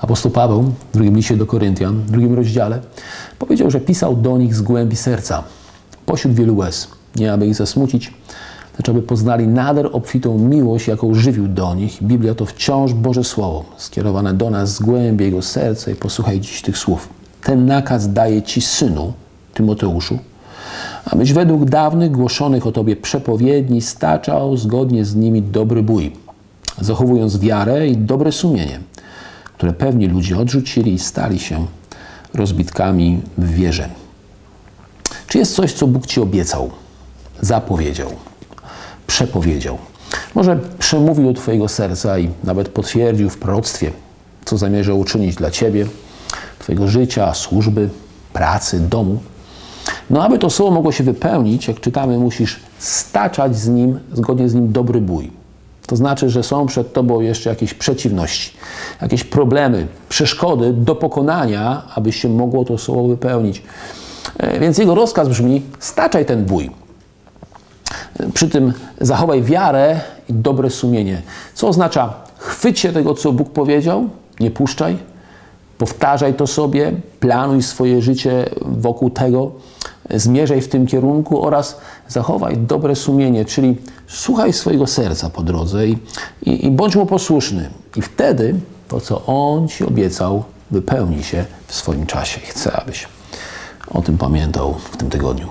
Apostoł Paweł w drugim liście do Koryntian, w drugim rozdziale, powiedział, że pisał do nich z głębi serca, pośród wielu łez, nie aby ich zasmucić, lecz aby poznali nader obfitą miłość, jaką żywił do nich. Biblia to wciąż Boże Słowo, skierowane do nas z głębi Jego serca i posłuchaj dziś tych słów. Ten nakaz daje Ci, Synu, Tymoteuszu, abyś według dawnych głoszonych o Tobie przepowiedni staczał zgodnie z nimi dobry bój, zachowując wiarę i dobre sumienie, które pewni ludzie odrzucili i stali się rozbitkami w wierze. Czy jest coś, co Bóg Ci obiecał, zapowiedział, przepowiedział? Może przemówił do Twojego serca i nawet potwierdził w proroctwie, co zamierzał uczynić dla Ciebie, Twojego życia, służby, pracy, domu. No, aby to słowo mogło się wypełnić, jak czytamy, musisz staczać z nim, zgodnie z nim dobry bój. To znaczy, że są przed tobą jeszcze jakieś przeciwności, jakieś problemy, przeszkody do pokonania, aby się mogło to słowo wypełnić. E, Więc jego rozkaz brzmi: staczaj ten bój. E, Przy tym zachowaj wiarę i dobre sumienie. Co oznacza chwyć się tego, co Bóg powiedział, nie puszczaj, powtarzaj to sobie, planuj swoje życie wokół tego, zmierzaj w tym kierunku oraz zachowaj dobre sumienie, czyli słuchaj swojego serca po drodze i, i, i bądź mu posłuszny. I wtedy to, co On Ci obiecał, wypełni się w swoim czasie. Chcę, abyś o tym pamiętał w tym tygodniu.